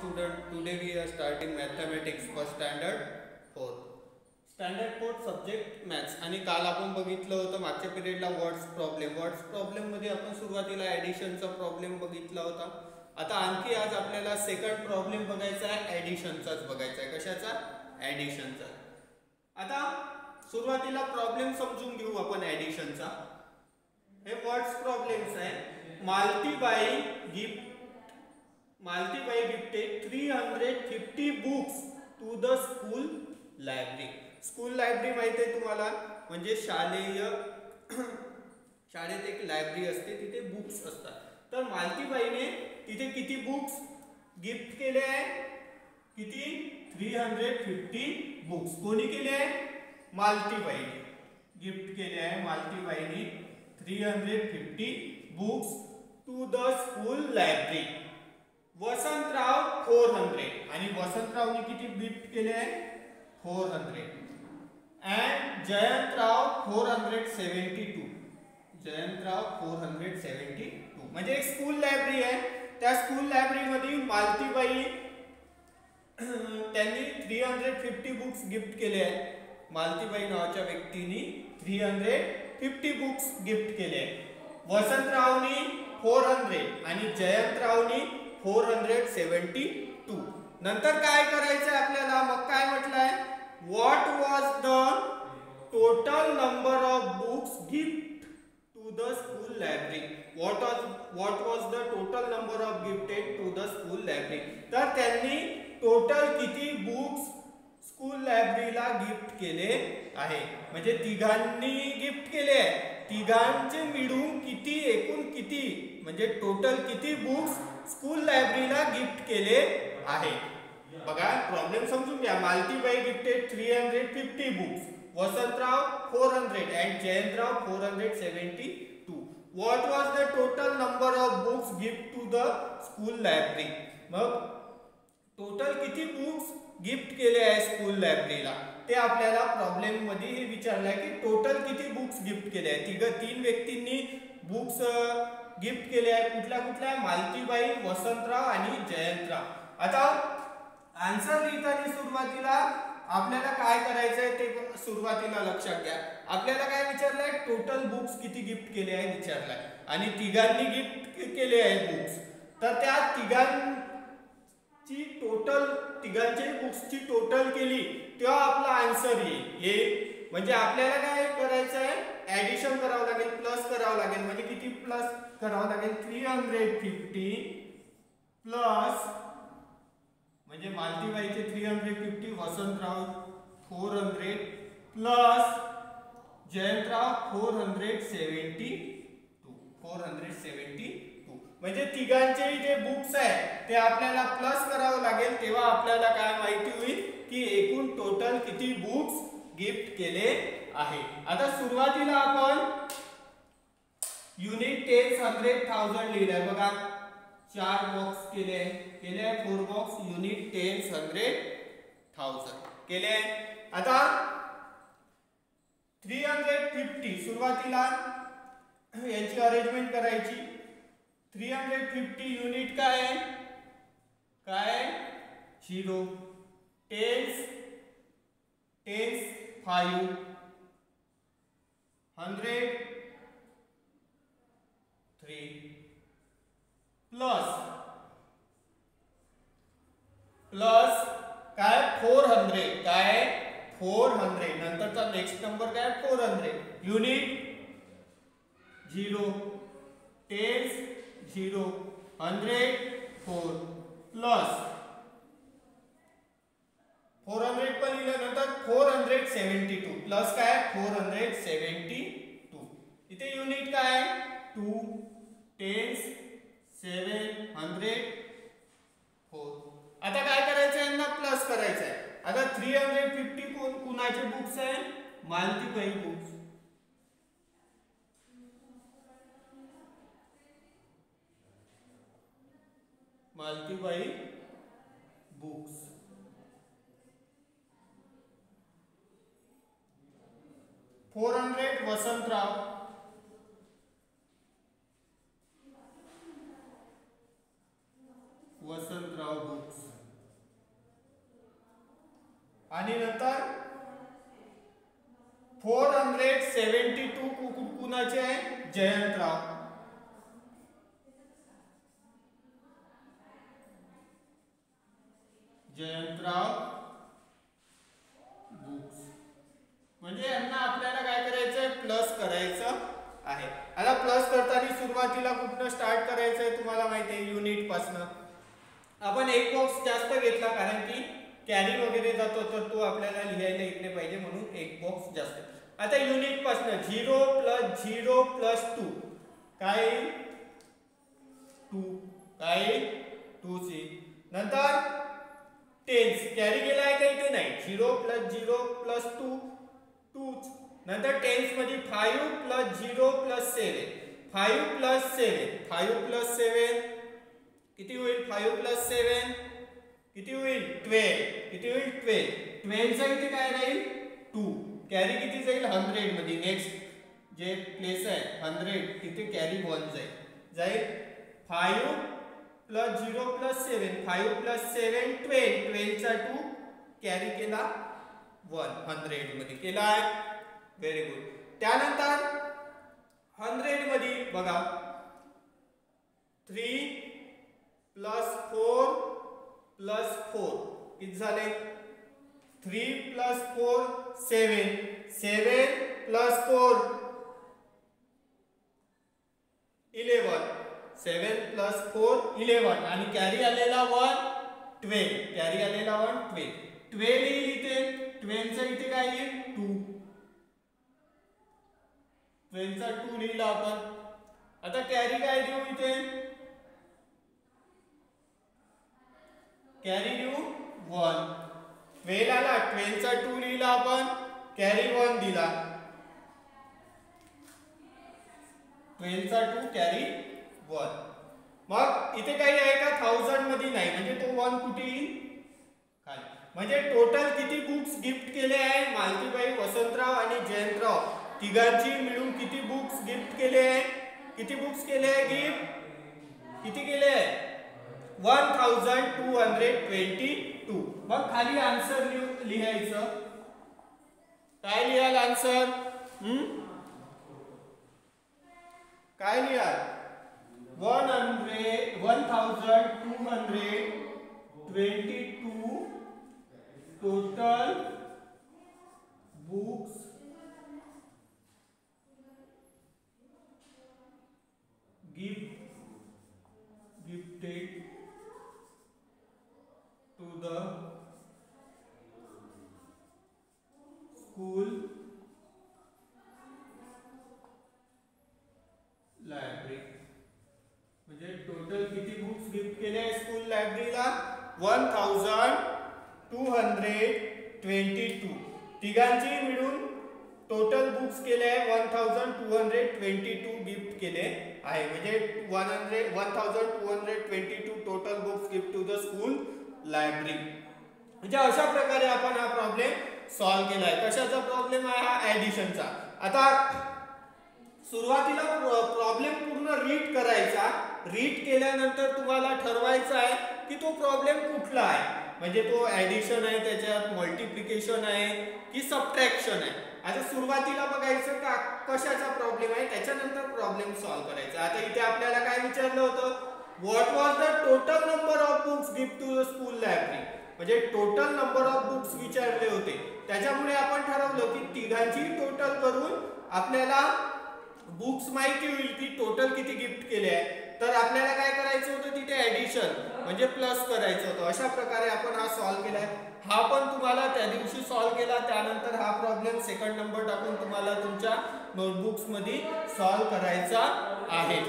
student. Today we are starting mathematics for standard 4. Standard fourth subject maths आणि काल आपण बघितलं होतं मागच्या पिरियडला वर्ड्स प्रॉब्लेम वर्ड्स प्रॉब्लेममध्ये आपण सुरुवातीला ॲडिशनचा प्रॉब्लेम बघितला होता. आता आणखी आज आपल्याला सेकंड प्रॉब्लेम बघायचा आहे ॲडिशनचाच बघायचा आहे. कशाचा? ॲडिशनचा आता सुरुवातीला प्रॉब्लेम समजून घेऊ आपण ॲडिशनचा हे वर्ड्स प्रॉब्लेम्स आहे. Malatibai gift Malatibai gifted three hundred fifty books to the school library school library माहिती आहे तुम्हाला? म्हणजे शालेय शाळेत एक लायब्ररी असते तिथे बुक्स असतात. तर मालतीबाईने तिथे किती बुक्स गिफ्ट केले आहे? किती? थ्री हंड्रेड फिफ्टी बुक्स कोणी केले आहे? मालतीबाईने गिफ्ट केले आहे मालतीबाईने three hundred fifty books to the school library Vasantrao four hundred आणि वसंतरावने किती गिफ्ट केले आहे? Four hundred and Jayantrao four hundred seventy two. Jayantrao four hundred seventy two. म्हणजे एक स्कूल लायब्ररी आहे. त्या स्कूल लायब्ररीमध्ये मालतीबाई त्यांनी three hundred fifty books gift केले आहेत. मालतीबाई नावाच्या व्यक्तीने three hundred fifty books gift केले आहेत. वसंतरावनी फोर हंड्रेड आणि जयंतरावनी फोर हंड्रेड सेवन्टी टू. नंतर काय करायचं आपल्याला? मग काय म्हटलंय? What was the total number of books gift to the school library what was what was the total number of gifted to the school library तर त्यांनी टोटल किती बुक्स स्कूल लायब्ररीला गिफ्ट केले आहे? म्हणजे तिघांनी गिफ्ट केले आहे. तिघांचे मिळून किती एकूण किती? म्हणजे टोटल किती बुक्स स्कूल लायब्ररीला गिफ्ट केले आहे. बघा प्रॉब्लेम समजून घ्या. Malatibai gifted three hundred fifty books Vasantrao four hundred and Jayantrao four hundred seventy two what was the total number of books gift to the school library मग total किती books gift केले आहे school लायब्ररीला ते आपल्याला प्रॉब्लेममध्ये हे विचारलं आहे की टोटल किती बुक्स गिफ्ट केले आहे? तिघ तीन व्यक्तींनी बुक्स गिफ्ट केले आहे कुठल्या कुठल्या मालतीबाई वसंतराव आणि जयंतराव. आता आन्सर लिहिताना सुरुवातीला आपल्याला काय करायचंय ते सुरुवातीला लक्षात घ्या. आपल्याला काय विचारलंय? टोटल बुक्स किती गिफ्ट केले आहे विचारलाय. आणि तिघांनी गिफ्ट केले आहे बुक्स तर त्या तिघांची टोटल तिघांची बुक्सची टोटल केली तेव्हा आपला आन्सर येईल. म्हणजे आपल्याला काय करायचं आहे ऍडिशन करावं लागेल प्लस करावं लागेल. प्लस करावं लागेल थ्री हंड्रेड फिफ्टी प्लस म्हणजे मालतीबाईचे three hundred fifty Vasantrao four hundred plus Jayantrao four hundred seventy two four hundred seventy two म्हणजे तिघांचेही जे बुक्स आहे ते आपल्याला प्लस करावं लागेल. तेव्हा आपल्याला काय माहिती होईल की एकूण टोटल किती बुक्स गिफ्ट केले आहे. आता सुरुवातीला आपण युनिट टेन्स हंड्रेड थाउजंड लिहिलंय. बघा, चार बॉक्स केले केले four boxes unit tens hundred thousand केले आता थ्री हंड्रेड फिफ्टी सुरुवातीला याची अरेंजमेंट करायची. थ्री हंड्रेड फिफ्टी युनिट काय काय zero tens tens five hundred plus. Plus काय? Four hundred. काय? Four hundred. नंतरचा नेक्स्ट नंबर काय? Four hundred. Unit zero tens zero hundred. Four plus four hundred पण लिहिलं नंतर four hundred seventy two. Plus काय? Four hundred seventy two. इथे unit काय? Two tens seven hundred four. आता काय करायचं यांना? प्लस करायचं आहे आता थ्री हंड्रेड फिफ्टी कोण कुणाचे बुक्स आहे? Malatibai books Malatibai books four hundred Vasantrao. Vasantrao books आणि नंतर फोर हंड्रेड सेव्हन्टी टू कुणाचे आहे? जयंतराव. जयंतराव बुक्स म्हणजे यांना आपल्याला काय करायचंय? प्लस करायचं आहे. आता प्लस करताना सुरुवातीला कुठनं स्टार्ट करायचंय तुम्हाला माहिती आहे? युनिट पासनं आपण एक बॉक्स जास्त घेतला कारण की कॅरी वगैरे जातो तर तो आपल्याला लिहायला इकडे पाहिजे म्हणून एक बॉक्स जास्त. आता युनिट पासन zero plus zero plus two काय टू काय टू सी नंतर टेन्स कॅरी केला आहे का इथे? नाही. Zero plus zero plus two two नंतर टेन्समध्ये five plus zero plus seven five plus seven five plus seven किती होईल? फाईव्ह प्लस सेवन किती होईल? ट्वेल्व किती होईल? ट्वेल्व ट्वेल्वचा इथे काय राहील? टू कॅरी किती जाईल? हंड्रेड मध्ये. नेक्स्ट जे प्लेस आहे हंड्रेड तिथे कॅरी वन जाईल. जाईल? Five plus zero plus seven five plus seven twelve ट्वेल्वचा two carry केला वन हंड्रेड मध्ये. केला आहे? व्हेरी गुड त्यानंतर हंड्रेड मध्ये बघा. Plus four plus four. किती झाले? Three plus four seven seven plus four. Eleven seven plus four eleven आणि कॅरी आलेला वन ट्वेल्व कॅरी आलेला वन ट्वेल्व ट्वेल्व येईल इथे. ट्वेल्वचा इथे काय येईल? टू ट्वेल्वचा टू लिहिला आपण. आता कॅरी काय देऊ इथे? कॅरी यू वन ट्वेल्व आला ट्वेल्वचा टू लिहिला आपण. कॅरी वन दिला. ट्वेलचा टू कॅरी वन मग इथे काही आहे का? थाउजंडमध्ये नाही. म्हणजे तो वन कुठे येईल? खाली. म्हणजे टोटल किती बुक्स गिफ्ट केले आहे? मालतीबाई वसंतराव आणि जयंतराव. तिघांची मिळून किती बुक्स गिफ्ट केले आहे? किती बुक्स केले आहे? गिफ्ट किती केले आहे? One thousand two hundred twenty two मग खाली आन्सर लिहायचं. काय लिहाल आन्सर काय लिहाल? One hundred one thousand two hundred twenty two total books gift gifted thousand two hundred twenty two तिघांची मिळून टोटल बुक्स केले आहे one thousand two hundred twenty two gift केले आहे. म्हणजे one hundred one thousand two hundred twenty two total books gift to the school library म्हणजे अशा प्रकारे आपण हा प्रॉब्लेम सॉल्व्ह केला आहे. कशाचा प्रॉब्लेम आहे? हा ऍडिशनचा आता सुरुवातीला प्रॉब्लेम पूर्ण रीड करायचा. रीड केल्यानंतर तुम्हाला ठरवायचं आहे की तो प्रॉब्लेम कुठला आहे? म्हणजे तो ऍडिशन आहे त्याच्यात मल्टिप्लिकेशन आहे की सबट्रॅक्शन आहे? आता सुरुवातीला बघायचं का कशाचा प्रॉब्लेम आहे? त्याच्यानंतर प्रॉब्लेम सॉल्व्ह करायचा. आता इथे आपल्याला काय विचारलं होतं? What was the total number of books gift to the school library म्हणजे टोटल नंबर ऑफ बुक्स विचारले होते. त्याच्यामुळे आपण ठरवलं की तिघांची टोटल करून आपल्याला बुक्स माहिती होईल की टोटल किती गिफ्ट केले आहे तर आपल्याला काय करायचं होतं तिथे ऍडिशन म्हणजे प्लस करायचं होतं. अशा प्रकारे आपण हा सॉल्व्ह केलाय. हा पण तुम्हाला त्या दिवशी सॉल्व्ह केला त्यानंतर हा प्रॉब्लेम सेकंड नंबर टाकून तुम्हाला तुमच्या नोटबुक्समध्ये सॉल्व्ह करायचा आहे.